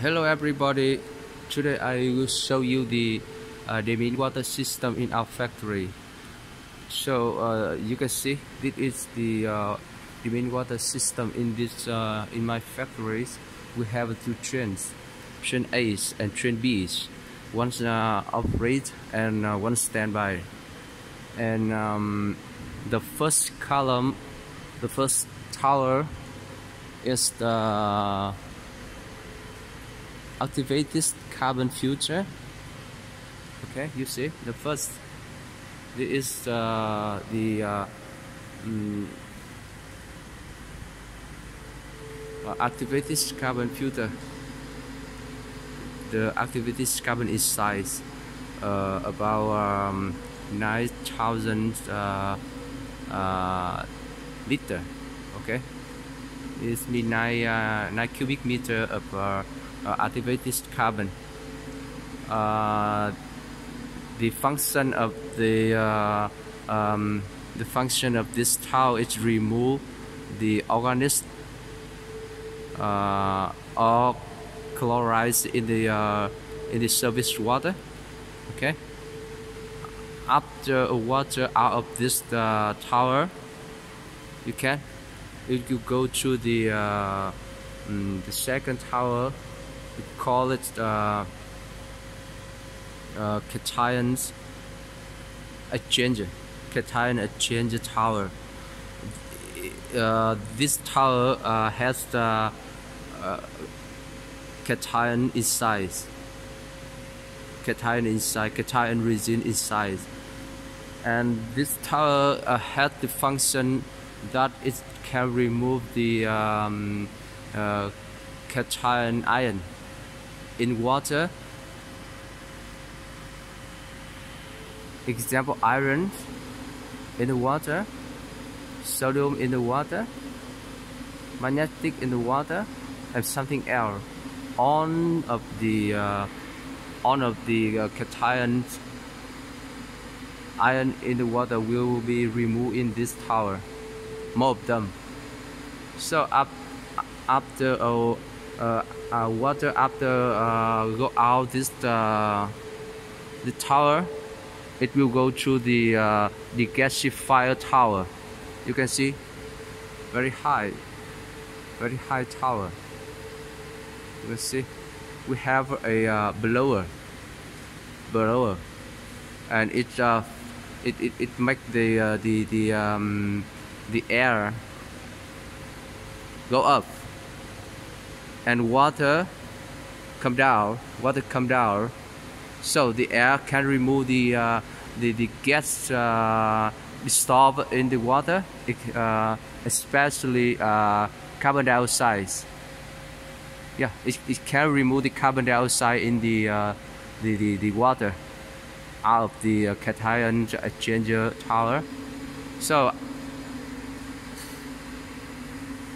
Hello everybody, today I will show you the uh, demin water system in our factory. So uh, you can see this is the uh, demin water system in this uh, in my factories. We have two trains, train A and train B. One's uh, operate and uh, one standby. And um, the first column, the first tower is the activate this carbon filter okay you see the first this is uh, the uh, uh, activate this carbon filter the activate this carbon is size uh, about um, 9000 uh, uh, liter. Okay it's mean 9, uh, 9 cubic meter of uh, uh, activated carbon. Uh, the function of the uh, um, the function of this towel is remove the organism uh, or chlorides in the uh, in the surface water. Okay. After water out of this uh, tower, you can if you go to the uh, mm, the second tower we call it uh, uh, cations exchange cation exchange tower. Uh, this tower uh, has the uh, cation inside cation inside cation resin inside and this tower uh, has the function that it can remove the um, uh, cation ion in water. Example iron in the water, sodium in the water, magnetic in the water, and something else. All of the uh, all of the uh, cations iron in the water will be removed in this tower. More of them. So up, after uh, uh, water after uh, go out this uh, the tower it will go to the uh, the gasifier tower. You can see very high very high tower. You can see we have a uh, blower blower. And it uh, it, it, it make the uh, the the um, the air go up and water come down water come down so the air can remove the uh, the, the gas uh, dissolved in the water uh, especially uh, carbon dioxide. Yeah it, it can remove the carbon dioxide in the uh, the, the, the water out of the uh, cation exchanger tower. So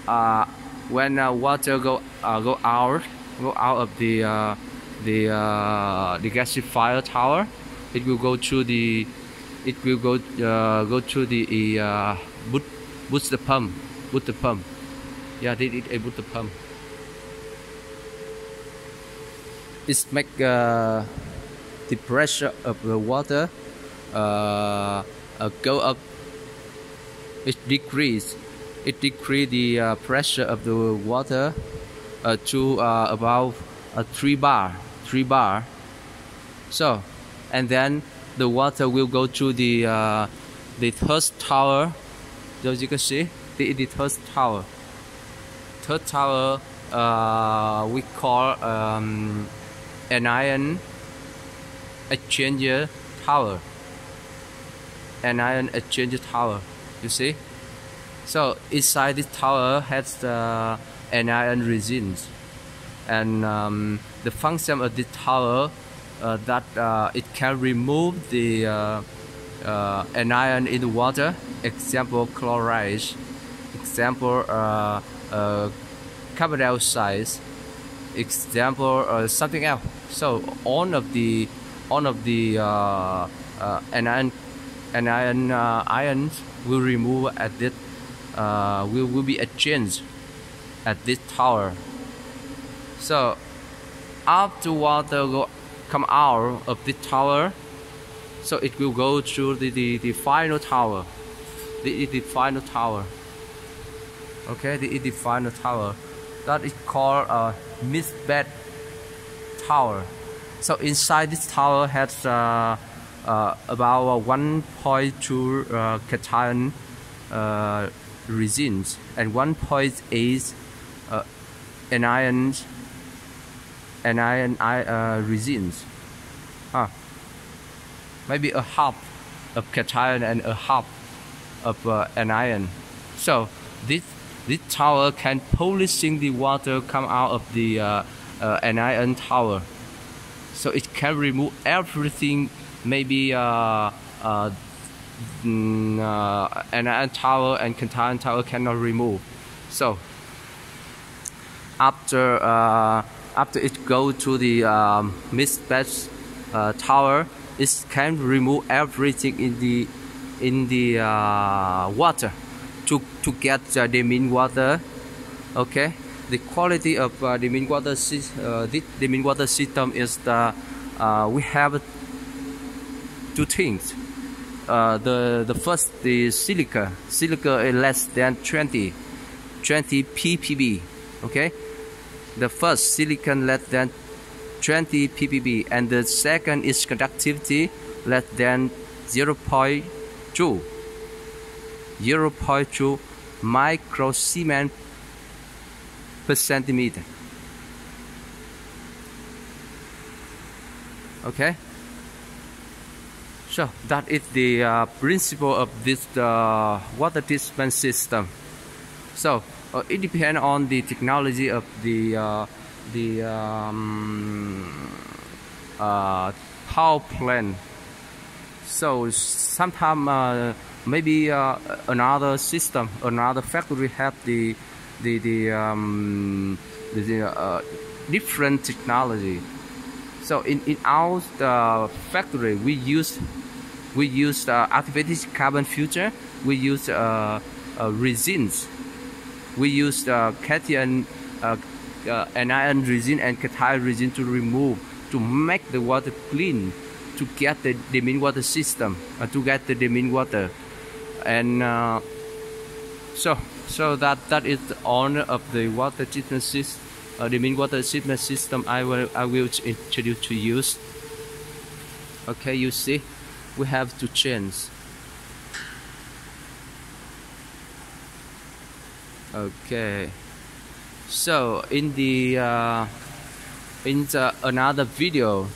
uh, when uh, water go uh, go out go out of the uh, the uh, the gasifier tower it will go to the it will go uh, go to the uh, boot boost the pump boot the pump. Yeah it, it, it boot the pump. It make uh, the pressure of the water uh, go up it decrease it decrease the uh, pressure of the water uh, to uh, about uh, 3 bar 3 bar. So and then the water will go to the uh, the third tower. As you can see the, the third tower. Third tower uh, we call um, anion exchanger tower. Anion exchanger tower. You see so inside this tower has the anion resins, and um, the function of this tower uh, that uh, it can remove the uh, uh anion in the water. Example chloride. Example uh, uh, carbon dioxide. Example something else. So all of the all of the anion anion ions will remove at this uh, will, will be exchanged at this tower. So after water go come out of the tower so it will go to the, the, the final tower. The, the final tower. Okay the, the final tower. That is called a mixed bed tower. So inside this tower has uh, uh, about 1.2 uh, cation uh, resins and 1.8 uh, anions anion iron uh, resins huh. maybe a half of cation and a half of uh, anion so this this tower can polishing the water come out of the uh, uh, anion tower so it can remove everything maybe uh, uh, uh, tower and cation tower cannot remove. So after uh, after it go to the um, bed uh, tower it can remove everything in the in the uh, water to to get uh, demin water okay? The quality of uh, demin water uh, the, demin water system is the uh, we have two things uh, the the first the silica silica is less than 20 20 ppb okay? The first silicon less than 20 ppb and the second is conductivity less than 0.2 0.2 microsiemens per centimeter. Okay so that is the uh, principle of this uh, water treatment system so uh, it depends on the technology of the uh, the um, uh, power plant. So sometimes uh, maybe uh, another system, another factory have the the the, um, the, uh, different technology. So in in our factory, we use we use activated carbon filter. We use resins. We use uh, cation uh, uh, anion resin and cation resin to remove to make the water clean to get the demin water system uh, to get the demin water. And uh, so so that that is the honor of the water treatment system uh, demin water treatment system I will I will introduce to use okay you see we have to change. Okay. So in the uh, in the another video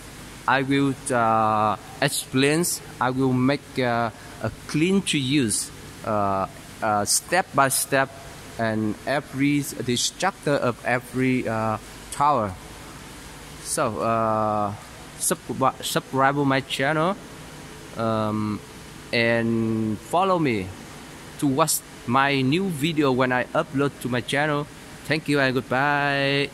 I will uh, explain I will make uh, a clean to use uh, uh, step by step and every the structure of every uh, tower. So subscribe, subscribe my channel um, and follow me to watch my new video when I upload to my channel. Thank you and goodbye.